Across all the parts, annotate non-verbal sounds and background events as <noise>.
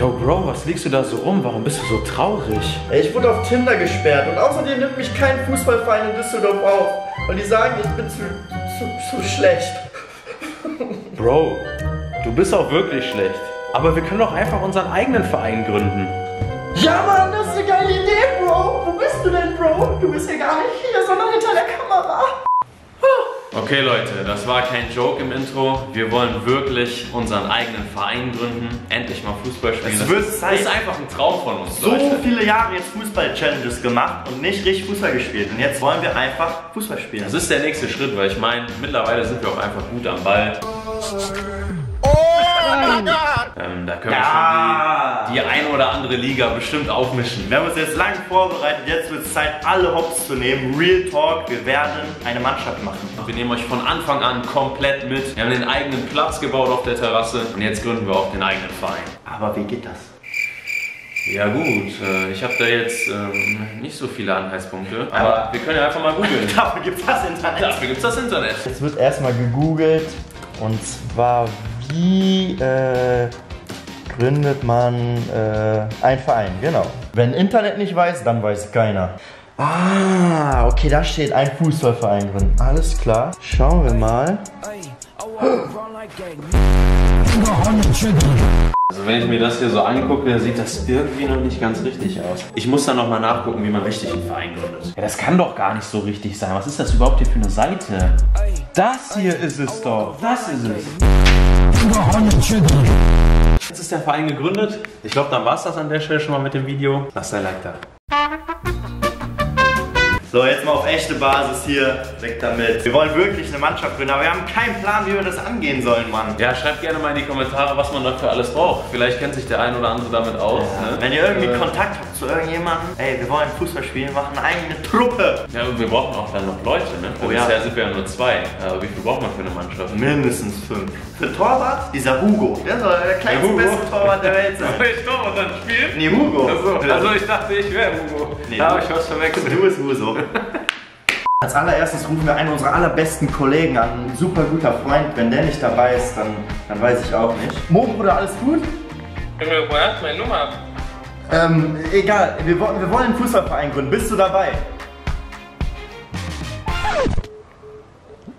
Yo, Bro, was liegst du da so rum? Warum bist du so traurig? Ich wurde auf Tinder gesperrt und außerdem nimmt mich kein Fußballverein in Düsseldorf auf, weil die sagen, ich bin zu, zu, zu schlecht. <laughs> Bro, du bist auch wirklich schlecht. Aber wir können doch einfach unseren eigenen Verein gründen. Ja, Mann, das ist eine geile Idee, Bro. Wo bist du denn, Bro? Du bist ja gar nicht hier, sondern hinter der Kamera. Okay Leute, das war kein Joke im Intro. Wir wollen wirklich unseren eigenen Verein gründen. Endlich mal Fußball spielen. Es das wird ist, Zeit. ist einfach ein Traum von uns, So Leute. viele Jahre jetzt Fußball-Challenges gemacht und nicht richtig Fußball gespielt. Und jetzt wollen wir einfach Fußball spielen. Das ist der nächste Schritt, weil ich meine, mittlerweile sind wir auch einfach gut am Ball. Ähm, da können Ja. wir schon die, die ein oder andere Liga bestimmt aufmischen. Wir haben uns jetzt lange vorbereitet, jetzt wird es Zeit, alle Hops zu nehmen. Real Talk, wir werden eine Mannschaft machen. Wir nehmen euch von Anfang an komplett mit. Wir haben den eigenen Platz gebaut auf der Terrasse und jetzt gründen wir auch den eigenen Verein. Aber wie geht das? Ja gut, äh, ich habe da jetzt ähm, nicht so viele Anhaltspunkte, aber wir können ja einfach mal googeln. <laughs> Dafür gibt es das Internet. Dafür gibt's das Internet. Jetzt wird erstmal gegoogelt und zwar wie äh, gründet man äh, einen Verein, genau. Wenn Internet nicht weiß, dann weiß keiner. Ah, okay, da steht ein Fußballverein drin. Alles klar. Schauen wir mal. Also wenn ich mir das hier so angucke, sieht das irgendwie noch nicht ganz richtig aus. Ich muss dann nochmal nachgucken, wie man richtig einen Verein gründet. Ja, das kann doch gar nicht so richtig sein. Was ist das überhaupt hier für eine Seite? Das hier ist es doch. Das ist es. Jetzt ist der Verein gegründet. Ich glaube, dann war es das an der Stelle schon mal mit dem Video. Lasst ein Like da. So, jetzt mal auf echte Basis hier. Weg damit. Wir wollen wirklich eine Mannschaft gründen, aber wir haben keinen Plan, wie wir das angehen sollen, Mann. Ja, schreibt gerne mal in die Kommentare, was man dafür alles braucht. Vielleicht kennt sich der ein oder andere damit aus. Ne? Wenn ihr irgendwie Äh, Kontakt habt zu irgendjemandem, ey, wir wollen Fußball spielen, machen eine eigene Truppe. Ja, und wir brauchen auch dann noch Leute, ne? Oh ja. Bisher sind wir ja nur zwei. Aber wie viel braucht man für eine Mannschaft? Mindestens fünf. Für Torwart, dieser Hugo. Der soll der kleinste Hugo? beste Torwart der Welt sein. <laughs> ich Torwart dann spielen? Nee, Hugo. Also ich dachte, ich wäre Hugo. Nee, da du- habe ich was verwechselt. Du bist Huso. <laughs> Als allererstes rufen wir einen unserer allerbesten Kollegen an, ein super guter Freund. Wenn der nicht dabei ist, dann, dann weiß ich auch nicht. Mo, Bruder, alles gut? Junge, woher hast du meine Nummer? Ähm, egal, wir, wollen- wir wollen einen Fußballverein gründen. Bist du dabei?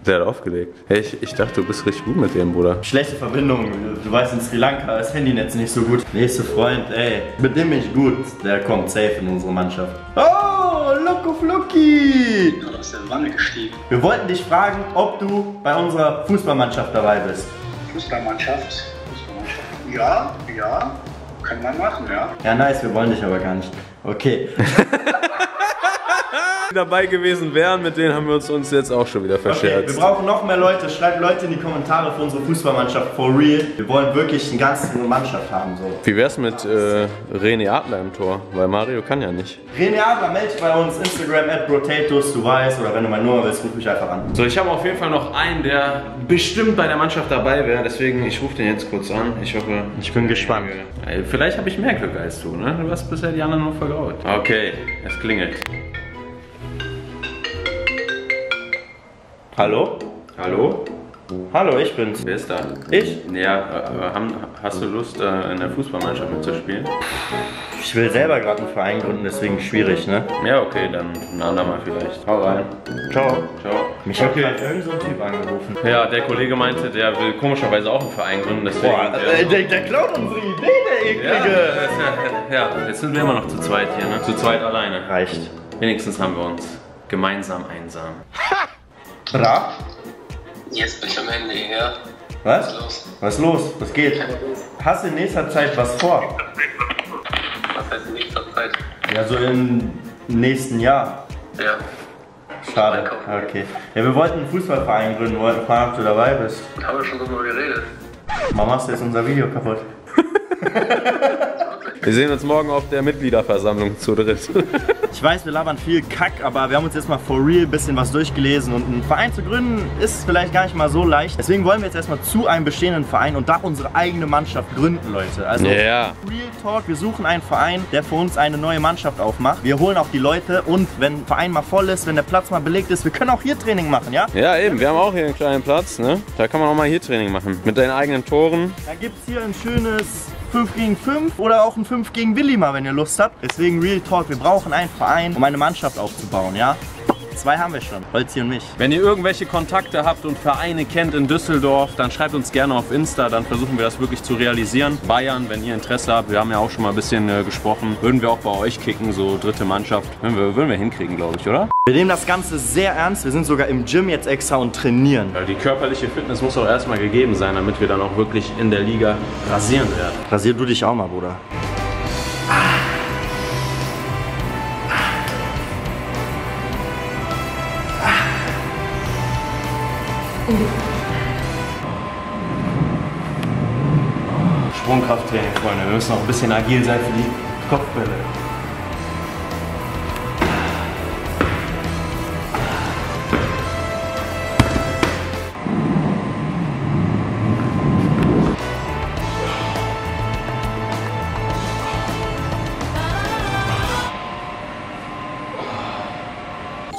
Der hat aufgelegt. Hey, ich, ich dachte, du bist richtig gut mit dem, Bruder. Schlechte Verbindung. Du weißt, in Sri Lanka ist Handynetz nicht so gut. Nächster Freund, ey, mit dem bin ich gut. Der kommt safe in unsere Mannschaft. Oh, Loco Floki! Aus der Wanne gestiegen. Wir wollten dich fragen, ob du bei unserer Fußballmannschaft dabei bist. Fußballmannschaft. Fußballmannschaft. Ja, ja. Kann man machen, ja. Ja, nice, wir wollen dich aber gar nicht. Okay. <laughs> Die dabei gewesen wären, mit denen haben wir uns, uns jetzt auch schon wieder Okay, wir verscherzt. brauchen noch mehr Leute. Schreibt Leute in die Kommentare für unsere Fußballmannschaft for real. Wir wollen wirklich eine ganze Mannschaft haben. So. Wie wär's mit äh, René Adler im Tor? Weil Mario kann ja nicht. René Adler, melde dich bei uns. Instagram at Rotatus, du weißt. Oder wenn du meine Nummer willst, ruf mich einfach an. So, ich habe auf jeden Fall noch einen, der bestimmt bei der Mannschaft dabei wäre. Deswegen, ich rufe den jetzt kurz an. Ich hoffe. Ich bin gespannt. Ey, Vielleicht habe ich mehr Glück als du, ne? Du hast bisher die anderen nur vergraut. Okay, es klingelt. Hallo? Hallo? Hallo, ich bin's. Wer ist da? Ich? Ja, äh, haben, hast du Lust, äh, in der Fußballmannschaft mitzuspielen? Ich will selber gerade einen Verein gründen, deswegen schwierig, ne? Ja, okay, dann ein andermal vielleicht. Hau rein. Ciao. Ciao. Mich hat gerade irgend so ein Typ angerufen. Ja, der Kollege meinte, der will komischerweise auch einen Verein gründen, deswegen. Boah, der- äh, der, der klaut unsere Idee, der Eklige. ja, ja, jetzt sind wir immer noch zu zweit hier, ne? Zu zweit alleine. Reicht. Wenigstens haben wir uns gemeinsam einsam. <laughs> Bra? Jetzt bin ich am Ende, ja. Was? Los. Was ist los? Was geht? Hast du in nächster Zeit was vor? Was heißt in nächster Zeit? Ja, so im nächsten Jahr. Ja. Schade. Okay. Ja, wir wollten einen Fußballverein gründen, wollten fragen, ob du dabei bist. Haben wir schon drüber geredet? Warum machst du jetzt unser Video kaputt? <laughs> Wir sehen uns morgen auf der Mitgliederversammlung zu dritt. Ich weiß, wir labern viel Kack, aber wir haben uns jetzt mal for real ein bisschen was durchgelesen und einen Verein zu gründen ist vielleicht gar nicht mal so leicht. Deswegen wollen wir jetzt erstmal zu einem bestehenden Verein und da unsere eigene Mannschaft gründen, Leute. Also Ja. Real Talk, wir suchen einen Verein, der für uns eine neue Mannschaft aufmacht. Wir holen auch die Leute und wenn der Verein mal voll ist, wenn der Platz mal belegt ist, wir können auch hier Training machen, ja? Ja, eben. Wir haben auch hier einen kleinen Platz, ne? Da kann man auch mal hier Training machen. Mit deinen eigenen Toren. Da gibt es hier ein schönes 5 gegen 5 oder auch ein 5 gegen Willi mal, wenn ihr Lust habt. Deswegen Real Talk, wir brauchen einen Verein, um eine Mannschaft aufzubauen, ja? Zwei haben wir schon, Holzi und mich. Wenn ihr irgendwelche Kontakte habt und Vereine kennt in Düsseldorf, dann schreibt uns gerne auf Insta, dann versuchen wir das wirklich zu realisieren. Bayern, wenn ihr Interesse habt, wir haben ja auch schon mal ein bisschen äh, gesprochen, würden wir auch bei euch kicken, so dritte Mannschaft. Würden wir, würden wir hinkriegen, glaube ich, oder? Wir nehmen das Ganze sehr ernst. Wir sind sogar im Gym jetzt extra und trainieren. Weil die körperliche Fitness muss auch erstmal gegeben sein, damit wir dann auch wirklich in der Liga rasieren werden. Rasier du dich auch mal, Bruder. Sprungkrafttraining, Freunde. Wir müssen auch ein bisschen agil sein für die Kopfbälle.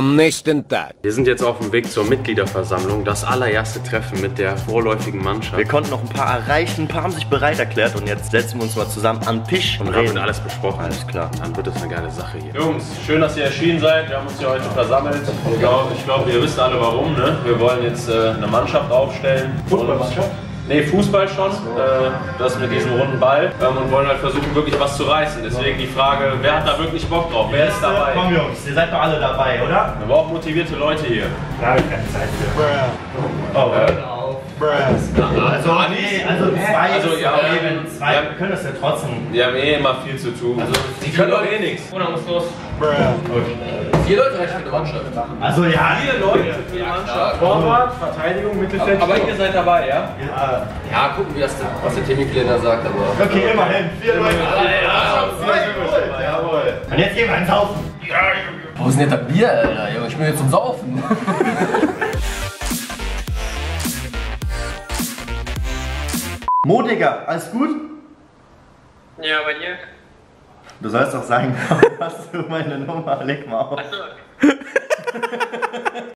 Am nächsten Tag. Wir sind jetzt auf dem Weg zur Mitgliederversammlung, das allererste Treffen mit der vorläufigen Mannschaft. Wir konnten noch ein paar erreichen, ein paar haben sich bereit erklärt und jetzt setzen wir uns mal zusammen an den Tisch und Und haben reden. alles besprochen. Alles klar. Dann wird es eine geile Sache hier. Jungs, schön, dass ihr erschienen seid. Wir haben uns hier heute versammelt. Ich glaube, glaub, ihr wisst alle warum. Ne? Wir wollen jetzt äh, eine Mannschaft aufstellen. Fußballmannschaft? Nee, Fußball schon. Äh, das mit diesem runden Ball. Ähm, und wollen halt versuchen, wirklich was zu reißen. Deswegen die Frage, wer hat da wirklich Bock drauf? Wer ist dabei? Komm Jungs, ihr seid doch alle dabei, oder? Wir brauchen motivierte Leute hier. Da habe ich keine Zeit für. Oh, also, okay, also zwei, Also, ja, okay, wenn zwei, ja. wir können das ja trotzdem. Wir haben eh immer viel zu tun. Also, die können doch eh nichts. Oder muss los? Vier Leute reichen für eine Mannschaft. Also ja, Viele Leute für die Mannschaft. Torwart, Verteidigung, Mittelfeld. Aber ihr seid dabei, ja? ja. Ja, gucken, der, was der Terminkalender sagt, aber. Okay, immerhin. Vier Leute. Ja, jawohl, jawohl. Und jetzt gehen wir ins Haufen. Wo ist denn jetzt das Bier, Alter? Junge, Ich bin jetzt zum Saufen. Mo, Digga, alles gut? Ja, bei dir? Du sollst doch sagen, <laughs> hast du meine Nummer? Leg mal auf. Achso. <laughs>